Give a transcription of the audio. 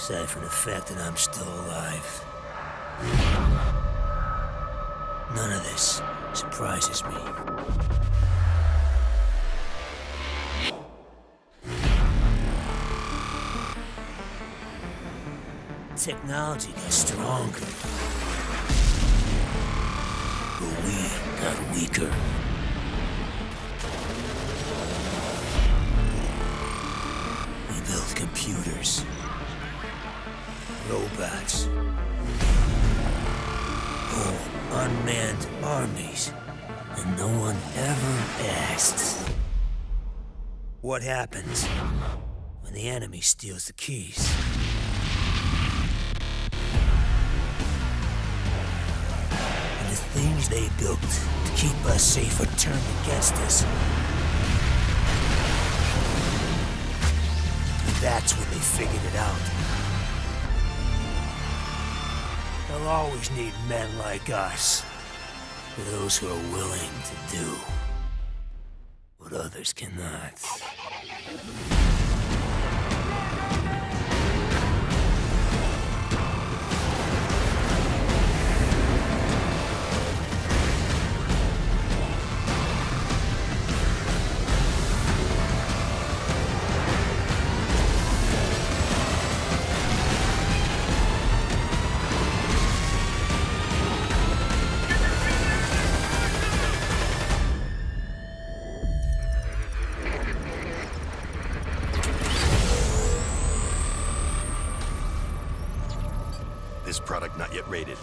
Aside from the fact that I'm still alive. None of this surprises me. Technology got stronger. But we got weaker. We built computers. Robots. Whole unmanned armies. And no one ever asked. What happens when the enemy steals the keys? And the things they built to keep us safe are turned against us. And that's when they figured it out. They'll always need men like us. Those who are willing to do what others cannot. This product not yet rated.